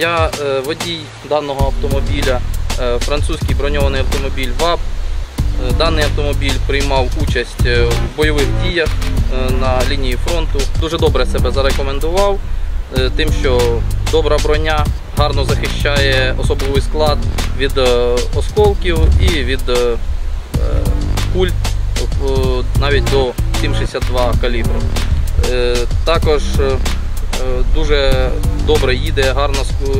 Я е, водій даного автомобіля, е, французький броньований автомобіль ВАП. Е, Даний автомобіль приймав участь в бойових діях на лінії фронту. Дуже добре себе зарекомендував, тим, що добра броня гарно захищає особовий склад від осколків і від куль навіть до 7,62 калібру. Також дуже добре їде, гарна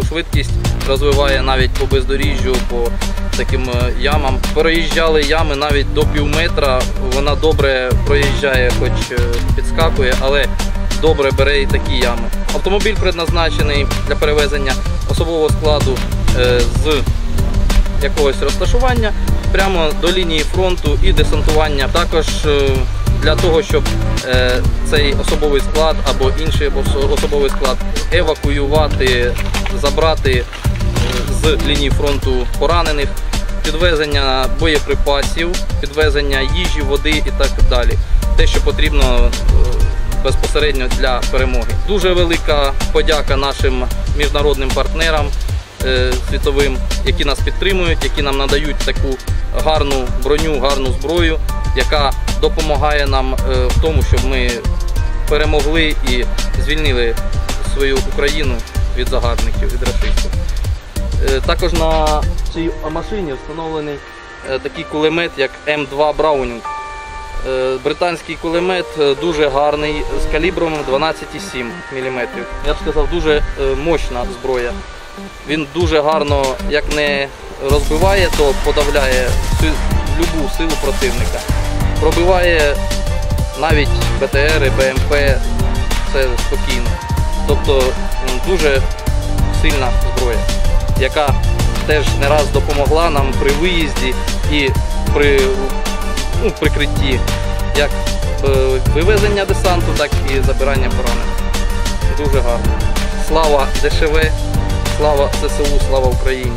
швидкість розвиває навіть по бездоріжжю, по таким е, ямам. Проїжджали ями навіть до пів метра. Вона добре проїжджає, хоч е, підскакує, але добре бере і такі ями. Автомобіль предназначений для перевезення особового складу е, з якогось розташування прямо до лінії фронту і десантування. Також для того, щоб е, цей особовий склад або інший особовий склад евакуювати, забрати е, з лінії фронту поранених, підвезення боєприпасів, підвезення їжі, води і так далі. Те, що потрібно е, безпосередньо для перемоги. Дуже велика подяка нашим міжнародним партнерам світовим, які нас підтримують, які нам надають таку гарну броню, гарну зброю, яка допомагає нам е, в тому, щоб ми перемогли і звільнили свою Україну від загарбників, від расистів. Е, Також на цій машині встановлений е, такий кулемет, як М2 Браунінг. Британський кулемет дуже гарний з калібром 12,7 мм. Я б сказав, дуже мощна зброя. Він дуже гарно, як не розбиває, то подавляє любу силу противника. Пробиває навіть БТР, БМП, це спокійно. Тобто дуже сильна зброя, яка теж не раз допомогла нам при виїзді і при ну, прикритті як е, вивезення десанту, так і забирання поранених. Дуже гарно. Слава ДШВ, слава ЗСУ, слава Україні!